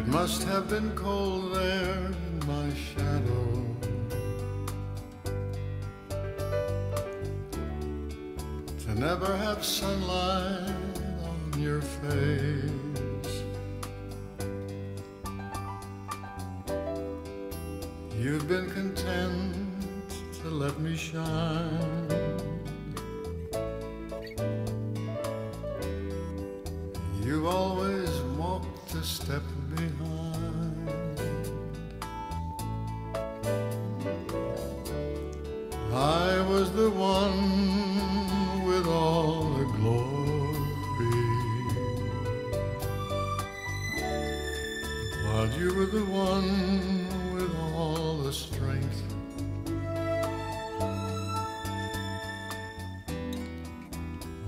must have been cold there in my shadow. To never have sunlight on your face. You've been content to let me shine. I was the one with all the glory, while you were the one with all the strength.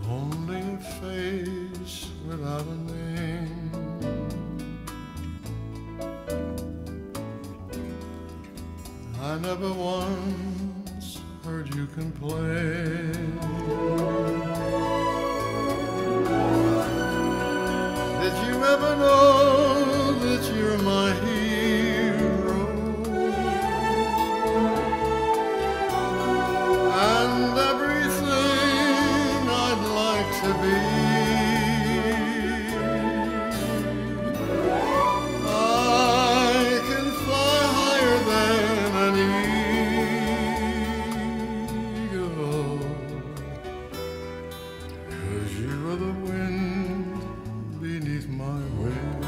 Only a face without a name. I never once heard you complain. Did you ever know you are the wind beneath my wings.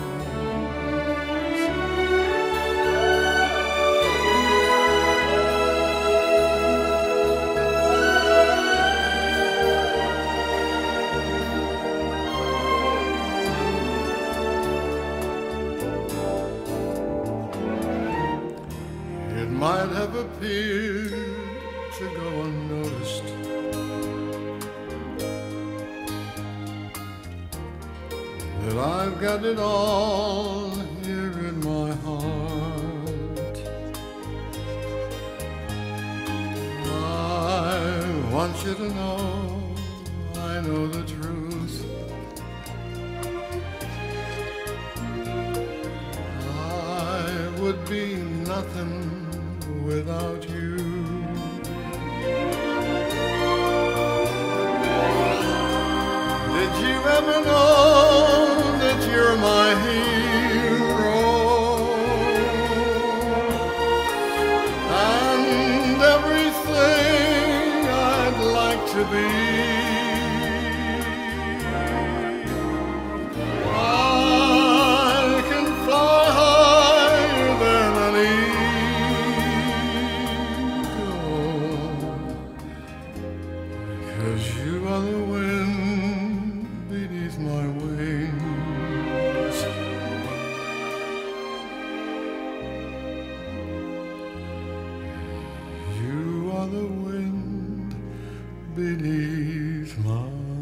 It might have appeared to go unnoticed. That I've got it all here in my heart. I want you to know I know the truth. I would be nothing without you. Did you ever know to be. Cause you are the wind beneath my